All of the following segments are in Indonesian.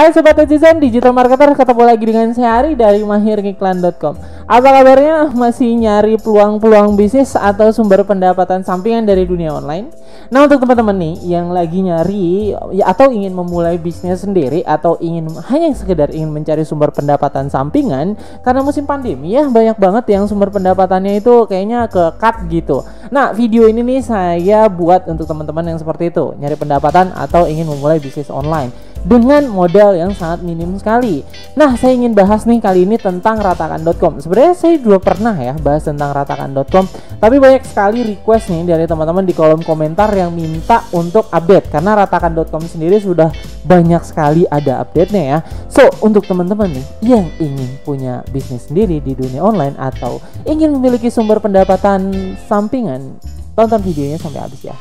Hai Sobat Netizen, Digital Marketer ketemu lagi dengan saya Ari dari mahiriklan.com Apa kabarnya? Masih nyari peluang-peluang bisnis atau sumber pendapatan sampingan dari dunia online? Nah untuk teman-teman nih yang lagi nyari ya, atau ingin memulai bisnis sendiri atau ingin hanya sekedar ingin mencari sumber pendapatan sampingan Karena musim pandemi ya banyak banget yang sumber pendapatannya itu kayaknya ke cut gitu Nah video ini nih saya buat untuk teman-teman yang seperti itu Nyari pendapatan atau ingin memulai bisnis online dengan modal yang sangat minim sekali. Nah, saya ingin bahas nih kali ini tentang ratakan.com. Sebenarnya saya juga pernah ya bahas tentang ratakan.com, tapi banyak sekali request nih dari teman-teman di kolom komentar yang minta untuk update karena ratakan.com sendiri sudah banyak sekali ada update-nya ya. So, untuk teman-teman nih yang ingin punya bisnis sendiri di dunia online atau ingin memiliki sumber pendapatan sampingan, tonton videonya sampai habis ya.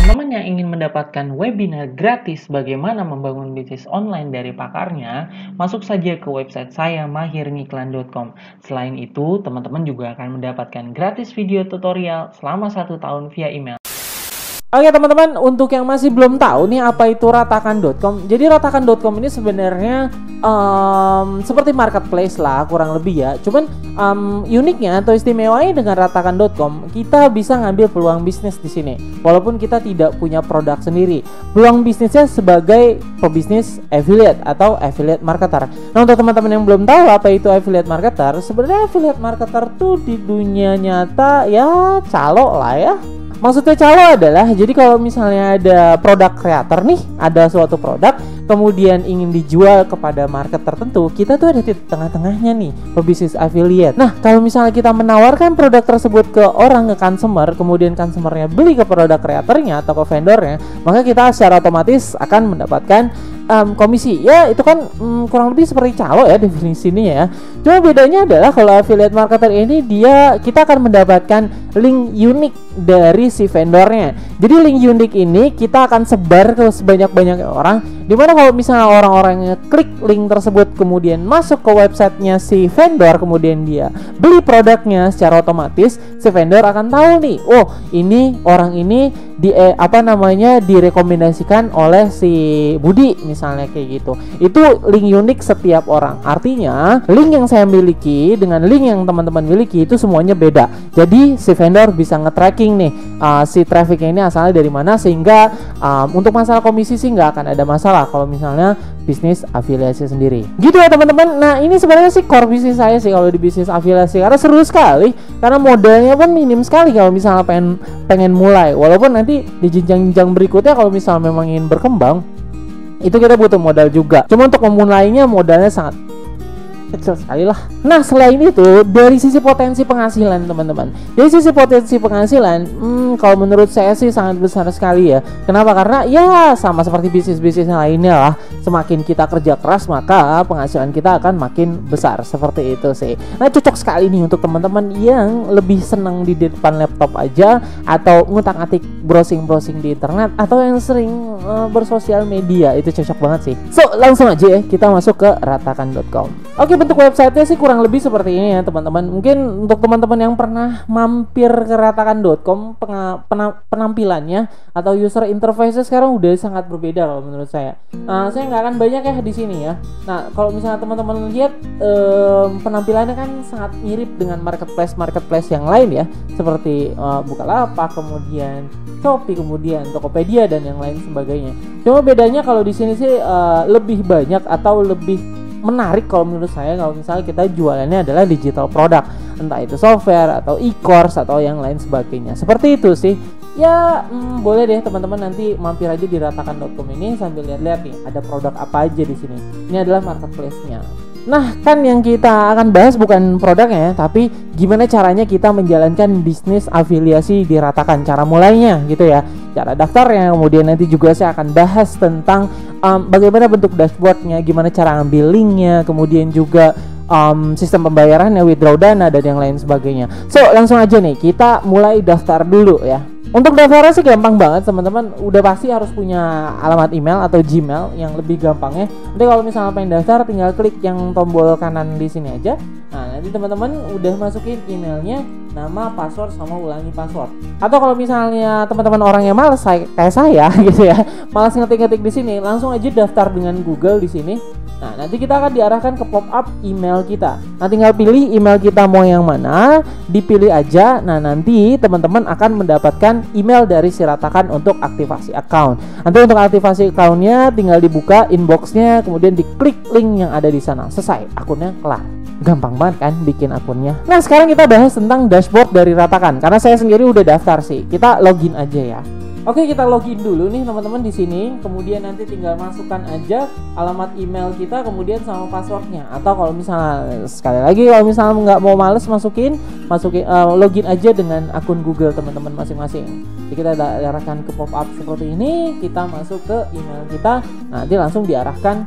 Teman-teman yang ingin mendapatkan webinar gratis bagaimana membangun bisnis online dari pakarnya, masuk saja ke website saya mahirngiklan.com. Selain itu, teman-teman juga akan mendapatkan gratis video tutorial selama satu tahun via email. Oke teman-teman, untuk yang masih belum tahu nih apa itu ratakan.com. Jadi ratakan.com ini sebenarnya um, seperti marketplace lah kurang lebih ya. Cuman um, uniknya atau istimewanya dengan ratakan.com, kita bisa ngambil peluang bisnis di sini. Walaupun kita tidak punya produk sendiri. Peluang bisnisnya sebagai pebisnis affiliate atau affiliate marketer. Nah, untuk teman-teman yang belum tahu apa itu affiliate marketer, sebenarnya affiliate marketer tuh di dunia nyata ya calo lah ya Maksudnya calo adalah jadi kalau misalnya ada produk kreator nih, ada suatu produk kemudian ingin dijual kepada market tertentu, kita tuh ada di tengah-tengahnya nih, pebisnis affiliate. Nah, kalau misalnya kita menawarkan produk tersebut ke orang ke consumer, kemudian consumernya beli ke produk kreatornya atau ke vendornya, maka kita secara otomatis akan mendapatkan um, komisi. Ya, itu kan um, kurang lebih seperti calo ya definisinya ya. Cuma bedanya adalah kalau affiliate marketer ini dia kita akan mendapatkan link unik dari si vendornya. Jadi link unik ini kita akan sebar ke sebanyak-banyaknya orang. Di mana kalau misalnya orang-orangnya klik link tersebut kemudian masuk ke websitenya si vendor kemudian dia beli produknya secara otomatis si vendor akan tahu nih, oh ini orang ini di eh, apa namanya direkomendasikan oleh si Budi misalnya kayak gitu. Itu link unik setiap orang. Artinya link yang saya miliki dengan link yang teman-teman miliki itu semuanya beda. Jadi si vendor bisa nge-tracking nih uh, si trafficnya ini asalnya dari mana sehingga um, untuk masalah komisi sih nggak akan ada masalah kalau misalnya bisnis afiliasi sendiri. Gitu ya teman-teman. Nah ini sebenarnya sih core bisnis saya sih kalau di bisnis afiliasi karena seru sekali karena modalnya pun minim sekali kalau misalnya pengen pengen mulai. Walaupun nanti di jenjang-jenjang berikutnya kalau misalnya memang ingin berkembang itu kita butuh modal juga. Cuma untuk memulainya modalnya sangat kecil sekali lah. Nah selain itu dari sisi potensi penghasilan teman-teman, dari sisi potensi penghasilan, hmm, kalau menurut saya sih sangat besar sekali ya. Kenapa? Karena ya sama seperti bisnis-bisnis lainnya lah. Semakin kita kerja keras maka penghasilan kita akan makin besar seperti itu sih. Nah cocok sekali nih untuk teman-teman yang lebih senang di depan laptop aja atau ngutak-atik browsing-browsing di internet atau yang sering uh, bersosial media itu cocok banget sih. So langsung aja ya kita masuk ke ratakan.com. Oke bentuk websitenya sih kurang lebih seperti ini ya teman-teman. Mungkin untuk teman-teman yang pernah mampir ke ratakan.com penampilannya atau user interface sekarang udah sangat berbeda kalau menurut saya. Nah, saya nggak akan banyak ya di sini ya. Nah, kalau misalnya teman-teman lihat um, penampilannya kan sangat mirip dengan marketplace marketplace yang lain ya, seperti uh, Bukalapak, kemudian Shopee, kemudian Tokopedia dan yang lain sebagainya. Cuma bedanya kalau di sini sih uh, lebih banyak atau lebih menarik kalau menurut saya kalau misalnya kita jualannya adalah digital produk entah itu software atau e-course atau yang lain sebagainya. Seperti itu sih. Ya hmm, boleh deh teman-teman nanti mampir aja di ratakan.com ini sambil lihat-lihat nih ada produk apa aja di sini. Ini adalah marketplace-nya. Nah, kan yang kita akan bahas bukan produknya, tapi gimana caranya kita menjalankan bisnis afiliasi di Ratakan, cara mulainya gitu ya. Cara daftarnya, kemudian nanti juga saya akan bahas tentang um, bagaimana bentuk dashboardnya, gimana cara ambil linknya, kemudian juga um, sistem pembayarannya, withdraw dana dan yang lain sebagainya. So, langsung aja nih, kita mulai daftar dulu ya. Untuk daftarnya sih gampang banget teman-teman. Udah pasti harus punya alamat email atau Gmail yang lebih gampang ya. Nanti kalau misalnya pengen daftar tinggal klik yang tombol kanan di sini aja. Nah nanti teman-teman udah masukin emailnya nama password sama ulangi password. Atau kalau misalnya teman-teman orang yang malas kayak saya gitu ya malas ngetik-ngetik di sini langsung aja daftar dengan Google di sini Nah, nanti kita akan diarahkan ke pop-up email kita. Nah, tinggal pilih email kita mau yang mana, dipilih aja. Nah, nanti teman-teman akan mendapatkan email dari Siratakan untuk aktivasi account. Nanti untuk aktivasi accountnya tinggal dibuka inboxnya, kemudian diklik link yang ada di sana. Selesai, akunnya kelar. Gampang banget kan bikin akunnya. Nah, sekarang kita bahas tentang dashboard dari Ratakan. Karena saya sendiri udah daftar sih. Kita login aja ya. Oke, kita login dulu nih teman-teman di sini. Kemudian nanti tinggal masukkan aja alamat email kita, kemudian sama passwordnya. Atau kalau misalnya sekali lagi kalau misalnya nggak mau males masukin, masukin uh, login aja dengan akun Google teman-teman masing-masing. Jadi kita diarahkan ke pop up seperti ini, kita masuk ke email kita, nanti langsung diarahkan.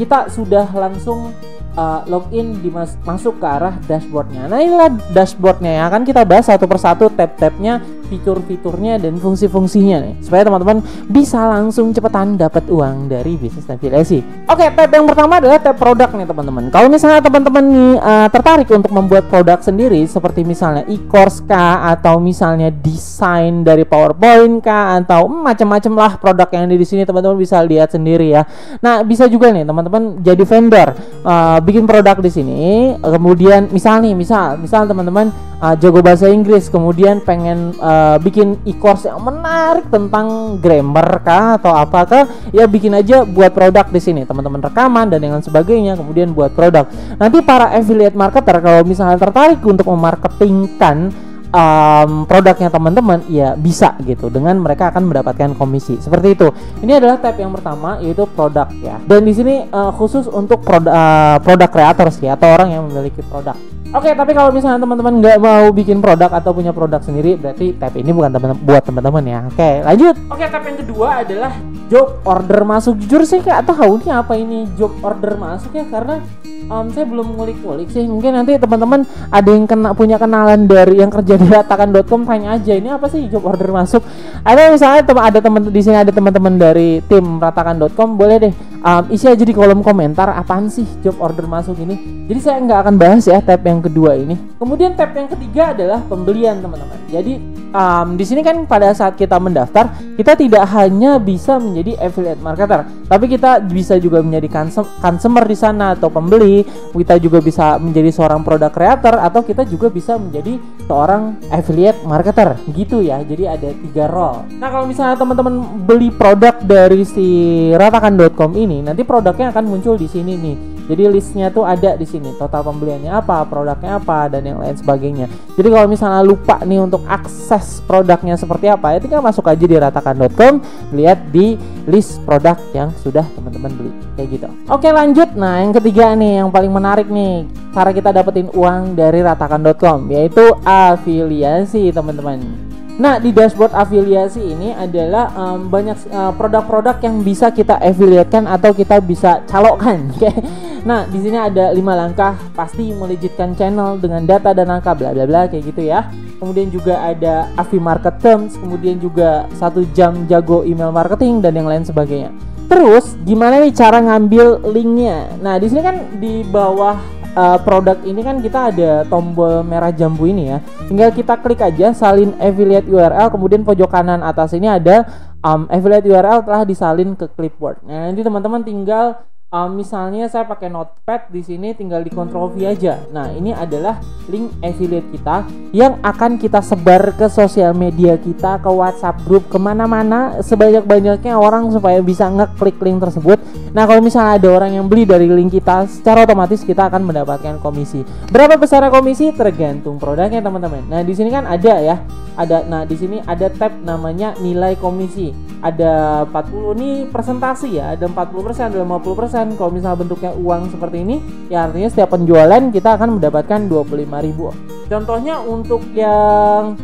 Kita sudah langsung uh, login dimas masuk ke arah dashboardnya. Nah inilah dashboardnya ya kan kita bahas satu persatu tab-tabnya fitur-fiturnya dan fungsi-fungsinya nih supaya teman-teman bisa langsung cepetan dapat uang dari bisnis afiliasi. Oke, tab yang pertama adalah tab produk nih teman-teman. Kalau misalnya teman-teman nih uh, tertarik untuk membuat produk sendiri seperti misalnya e-course kah atau misalnya desain dari PowerPoint kah atau macam-macam lah produk yang ada di sini teman-teman bisa lihat sendiri ya. Nah, bisa juga nih teman-teman jadi vendor uh, bikin produk di sini kemudian misal nih misal misal teman-teman uh, jago bahasa Inggris kemudian pengen uh, bikin e-course yang menarik tentang grammar kah atau apakah ya bikin aja buat produk di sini. Teman-teman rekaman dan dengan sebagainya kemudian buat produk. Nanti para affiliate marketer kalau misalnya tertarik untuk memarketingkan um, produknya teman-teman ya bisa gitu dengan mereka akan mendapatkan komisi seperti itu ini adalah tab yang pertama yaitu produk ya dan di sini uh, khusus untuk produk uh, produk creators ya atau orang yang memiliki produk Oke, okay, tapi kalau misalnya teman-teman nggak mau bikin produk atau punya produk sendiri, berarti tab ini bukan teman buat teman-teman ya. Oke, okay, lanjut. Oke, okay, tab yang kedua adalah job order masuk. Jujur sih kayak tahu ini apa ini job order masuk ya karena um, saya belum ngulik-ngulik sih. Mungkin nanti teman-teman ada yang kena punya kenalan dari yang kerja di ratakan.com tanya aja ini apa sih job order masuk. Ada misalnya teman ada teman di sini ada teman-teman dari tim ratakan.com boleh deh um, isi aja di kolom komentar apaan sih job order masuk ini. Jadi saya nggak akan bahas ya tab yang kedua ini. Kemudian tab yang ketiga adalah pembelian teman-teman. Jadi um, di sini kan pada saat kita mendaftar kita tidak hanya bisa menjadi affiliate marketer, tapi kita bisa juga menjadi consumer di sana atau pembeli. Kita juga bisa menjadi seorang product creator atau kita juga bisa menjadi seorang affiliate marketer gitu ya. Jadi ada tiga role. Nah kalau misalnya teman-teman beli produk dari si ratakan.com ini nanti produknya akan muncul di sini nih jadi listnya tuh ada di sini total pembeliannya apa produknya apa dan yang lain sebagainya jadi kalau misalnya lupa nih untuk akses produknya seperti apa ya tinggal masuk aja di ratakan.com lihat di list produk yang sudah teman-teman beli kayak gitu oke lanjut nah yang ketiga nih yang paling menarik nih cara kita dapetin uang dari ratakan.com yaitu afiliasi teman-teman Nah, di dashboard afiliasi ini adalah um, banyak uh, produk-produk uh, yang bisa kita affiliatekan atau kita bisa calokkan. Nah, di sini ada lima langkah pasti melejitkan channel dengan data dan angka bla bla bla kayak gitu ya. Kemudian juga ada afi market terms, kemudian juga satu jam jago email marketing dan yang lain sebagainya. Terus, gimana nih cara ngambil linknya? Nah, di sini kan di bawah uh, produk ini kan kita ada tombol merah jambu ini ya. Tinggal kita klik aja salin affiliate URL kemudian pojok kanan atas ini ada um, affiliate URL telah disalin ke clipboard. Nah, nanti teman-teman tinggal um, misalnya saya pakai notepad di sini tinggal di control V aja. Nah, ini adalah link affiliate kita yang akan kita sebar ke sosial media kita, ke WhatsApp grup, ke mana-mana sebanyak-banyaknya orang supaya bisa ngeklik link tersebut. Nah, kalau misalnya ada orang yang beli dari link kita, secara otomatis kita akan mendapatkan komisi. Berapa besar komisi tergantung produknya, teman-teman. Nah, di sini kan ada ya ada nah di sini ada tab namanya nilai komisi ada 40 ini presentasi ya ada 40% ada 50% kalau misalnya bentuknya uang seperti ini ya artinya setiap penjualan kita akan mendapatkan 25.000 contohnya untuk yang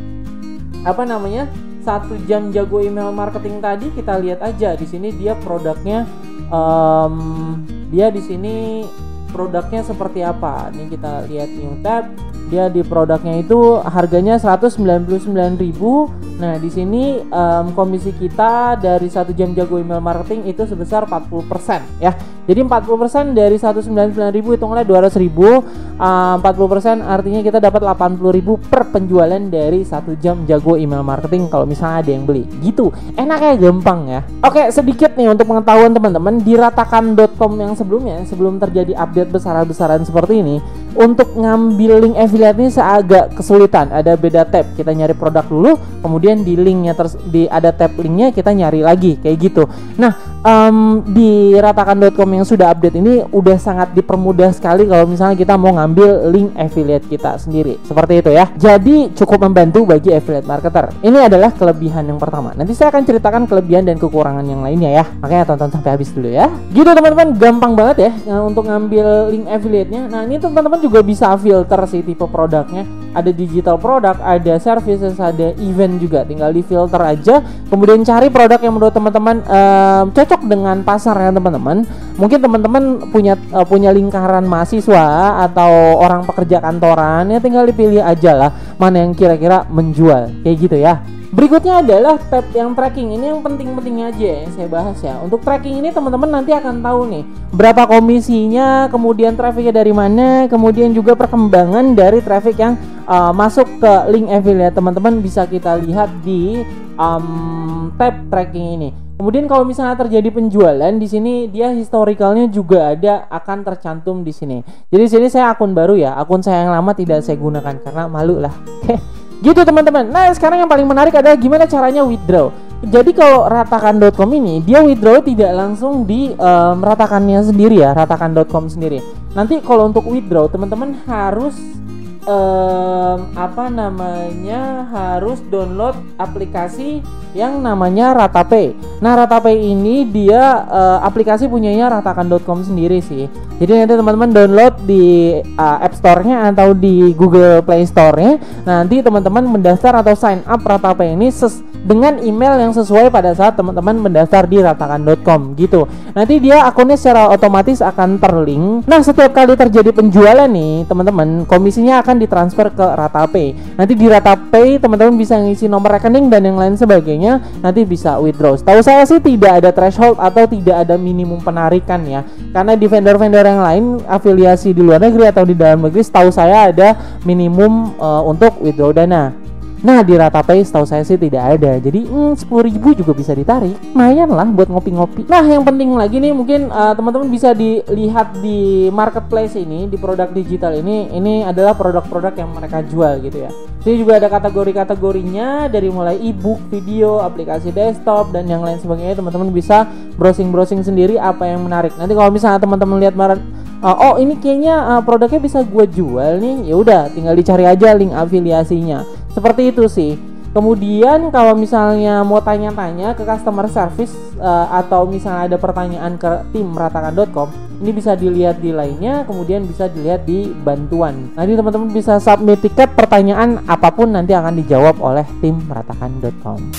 apa namanya satu jam jago email marketing tadi kita lihat aja di sini dia produknya um, dia di sini produknya seperti apa. Ini kita lihat new tab. Dia di produknya itu harganya 199.000. Nah, di sini um, komisi kita dari satu jam jago email marketing itu sebesar 40% ya. Jadi 40% dari 199.000 hitungannya 200.000. Uh, 40% artinya kita dapat 80.000 per penjualan dari satu jam jago email marketing kalau misalnya ada yang beli. Gitu. Enaknya gampang ya. Oke, sedikit nih untuk pengetahuan teman-teman di ratakan.com yang sebelumnya sebelum terjadi update besar-besaran seperti ini untuk ngambil link affiliate ini agak kesulitan. Ada beda tab kita nyari produk dulu kemudian di linknya terus di ada tab linknya kita nyari lagi kayak gitu. Nah um, di ratakan.com yang sudah update ini udah sangat dipermudah sekali kalau misalnya kita mau ngambil link affiliate kita sendiri. Seperti itu ya. Jadi cukup membantu bagi affiliate marketer. Ini adalah kelebihan yang pertama. Nanti saya akan ceritakan kelebihan dan kekurangan yang lainnya ya. Makanya tonton sampai habis dulu ya. Gitu teman-teman. Gampang banget ya eh, untuk ngambil link affiliate-nya. Nah ini teman-teman juga bisa filter sih tipe produknya. Ada digital produk ada services ada event juga. Tinggal di filter aja. Kemudian cari produk yang menurut teman-teman cocok dengan pasar ya teman-teman mungkin teman-teman punya uh, punya lingkaran mahasiswa atau orang pekerja kantoran ya tinggal dipilih aja lah mana yang kira-kira menjual kayak gitu ya Berikutnya adalah tab yang tracking. Ini yang penting-penting aja yang saya bahas ya. Untuk tracking ini teman-teman nanti akan tahu nih berapa komisinya, kemudian trafficnya dari mana, kemudian juga perkembangan dari traffic yang uh, masuk ke link affiliate. Teman-teman bisa kita lihat di um, tab tracking ini. Kemudian kalau misalnya terjadi penjualan di sini dia historicalnya juga ada akan tercantum di sini. Jadi di sini saya akun baru ya, akun saya yang lama tidak saya gunakan karena malu lah. Gitu teman-teman. Nah sekarang yang paling menarik adalah gimana caranya withdraw. Jadi kalau ratakan.com ini dia withdraw tidak langsung di um, sendiri ya, ratakan.com sendiri. Nanti kalau untuk withdraw teman-teman harus um, apa namanya harus download aplikasi yang namanya Ratapay. Nah, Ratapay ini dia uh, aplikasi punyanya ratakan.com sendiri sih. Jadi nanti teman-teman download di uh, App Store-nya atau di Google Play Store-nya. Nanti teman-teman mendaftar atau sign up Ratapay ini ses dengan email yang sesuai pada saat teman-teman mendaftar di ratakan.com gitu. Nanti dia akunnya secara otomatis akan terlink. Nah, setiap kali terjadi penjualan nih, teman-teman, komisinya akan ditransfer ke Ratapay. Nanti di Ratapay teman-teman bisa ngisi nomor rekening dan yang lain sebagainya, nanti bisa withdraw. Tahu saya sih tidak ada threshold atau tidak ada minimum penarikan ya. Karena di vendor-vendor yang lain afiliasi di luar negeri atau di dalam negeri, tahu saya ada minimum uh, untuk withdraw dana. Nah di Ratapay setahu saya sih tidak ada. Jadi hmm, sepuluh ribu juga bisa ditarik. Lumayan lah buat ngopi-ngopi. Nah yang penting lagi nih mungkin uh, teman-teman bisa dilihat di marketplace ini Di produk digital ini Ini adalah produk-produk yang mereka jual gitu ya. Ini juga ada kategori-kategorinya Dari mulai ebook, video, aplikasi desktop Dan yang lain sebagainya. Teman-teman bisa browsing-browsing sendiri apa yang menarik. Nanti kalau misalnya teman-teman lihat uh, oh ini kayaknya uh, produknya bisa gue jual nih ya udah tinggal dicari aja link afiliasinya seperti itu sih. Kemudian kalau misalnya mau tanya-tanya ke customer service uh, atau misalnya ada pertanyaan ke tim meratakan.com, ini bisa dilihat di lainnya, kemudian bisa dilihat di bantuan. Nanti teman-teman bisa submit tiket pertanyaan apa pun nanti akan dijawab oleh tim meratakan.com.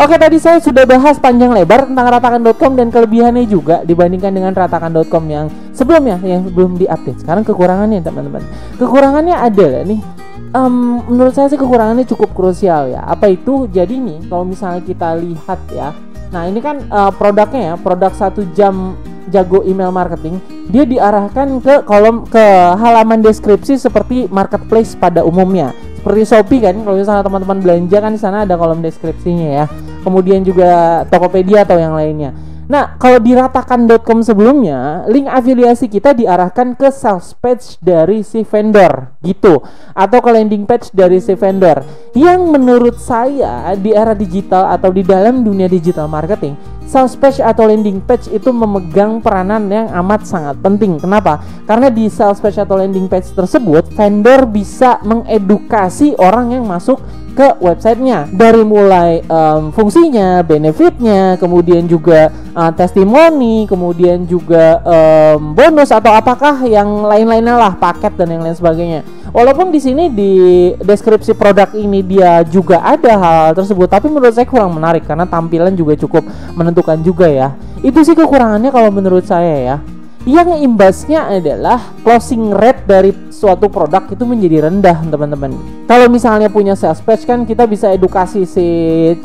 Oke tadi saya sudah bahas panjang lebar tentang ratakan.com dan kelebihannya juga dibandingkan dengan ratakan.com yang sebelumnya yang belum diupdate. Sekarang kekurangannya teman-teman. Kekurangannya ada nih um, menurut saya sih kekurangannya cukup krusial ya. Apa itu? Jadi nih, kalau misalnya kita lihat ya, nah ini kan uh, produknya ya, produk satu jam jago email marketing, dia diarahkan ke kolom ke halaman deskripsi seperti marketplace pada umumnya. Seperti Shopee kan, kalau misalnya teman-teman belanja kan di sana ada kolom deskripsinya ya. Kemudian juga Tokopedia atau yang lainnya. Nah, kalau diratakan.com sebelumnya, link afiliasi kita diarahkan ke sales page dari si vendor gitu atau ke landing page dari si vendor. Yang menurut saya di era digital atau di dalam dunia digital marketing, sales page atau landing page itu memegang peranan yang amat sangat penting. Kenapa? Karena di sales page atau landing page tersebut, vendor bisa mengedukasi orang yang masuk ke websitenya dari mulai um, fungsinya, benefitnya, kemudian juga uh, testimoni, kemudian juga um, bonus atau apakah yang lain-lainnya lah paket dan yang lain sebagainya. Walaupun di sini di deskripsi produk ini dia juga ada hal, tersebut, tapi menurut saya kurang menarik karena tampilan juga cukup menentukan juga ya. Itu sih kekurangannya kalau menurut saya ya. Yang imbasnya adalah closing rate dari suatu produk itu menjadi rendah teman-teman. Kalau misalnya punya sales page kan kita bisa edukasi si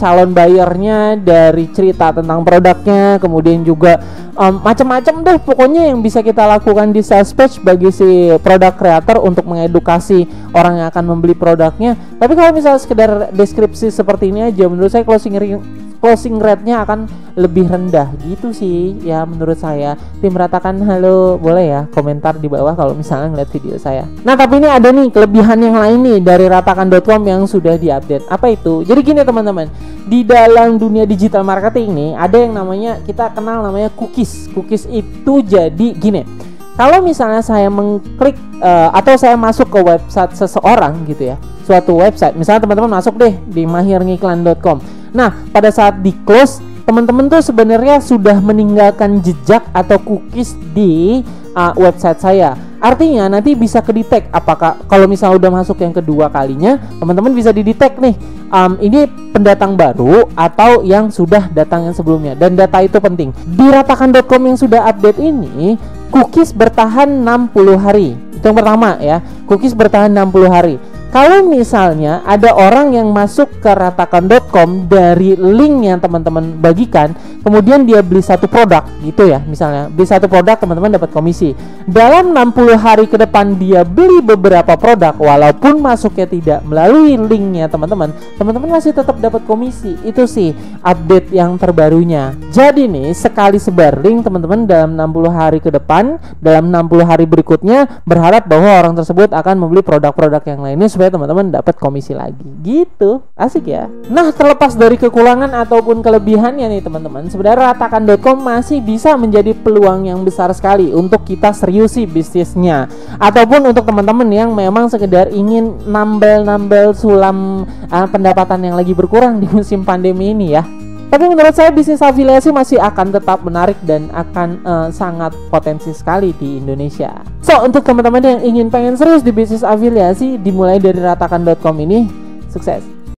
calon bayarnya dari cerita tentang produknya kemudian juga um, macam-macam deh pokoknya yang bisa kita lakukan di sales page bagi si produk creator untuk mengedukasi orang yang akan membeli produknya. Tapi kalau misalnya sekedar deskripsi seperti ini aja menurut saya closing closing rate-nya akan lebih rendah. Gitu sih ya menurut saya. Tim ratakan halo boleh ya komentar di bawah kalau misalnya ngeliat video saya. Nah tapi ini ada nih kelebihan yang lain nih dari ratakan.com yang sudah diupdate. Apa itu? Jadi gini teman-teman. Di dalam dunia digital marketing nih ada yang namanya kita kenal namanya cookies. Cookies itu jadi gini. Kalau misalnya saya mengklik uh, atau saya masuk ke website seseorang gitu ya suatu website. Misalnya teman-teman masuk deh di mahirngiklan.com Nah, pada saat di close, teman-teman tuh sebenarnya sudah meninggalkan jejak atau cookies di uh, website saya. Artinya nanti bisa kedetek apakah kalau misalnya udah masuk yang kedua kalinya, teman-teman bisa didetek nih. Um, ini pendatang baru atau yang sudah datang yang sebelumnya dan data itu penting. Di ratakan.com yang sudah update ini, cookies bertahan 60 hari. Itu yang pertama ya. Cookies bertahan 60 hari. Kalau misalnya ada orang yang masuk ke ratakan.com dari link yang teman-teman bagikan, kemudian dia beli satu produk gitu ya, misalnya beli satu produk teman-teman dapat komisi. Dalam 60 hari ke depan dia beli beberapa produk walaupun masuknya tidak melalui linknya teman-teman, teman-teman masih tetap dapat komisi. Itu sih update yang terbarunya. Jadi nih sekali sebar link teman-teman dalam 60 hari ke depan, dalam 60 hari berikutnya berharap bahwa orang tersebut akan membeli produk-produk yang lainnya supaya teman-teman dapat komisi lagi. Gitu. Asik ya. Nah terlepas dari kekurangan ataupun kelebihannya nih teman-teman sebenarnya ratakan.com masih bisa menjadi peluang yang besar sekali untuk kita seriusi bisnisnya. Ataupun untuk teman-teman yang memang sekedar ingin nambel-nambel sulam uh, pendapatan yang lagi berkurang di musim pandemi ini ya tapi menurut saya bisnis afiliasi masih akan tetap menarik dan akan uh, sangat potensi sekali di Indonesia. So untuk teman-teman yang ingin pengen serius di bisnis afiliasi dimulai dari ratakan.com ini sukses.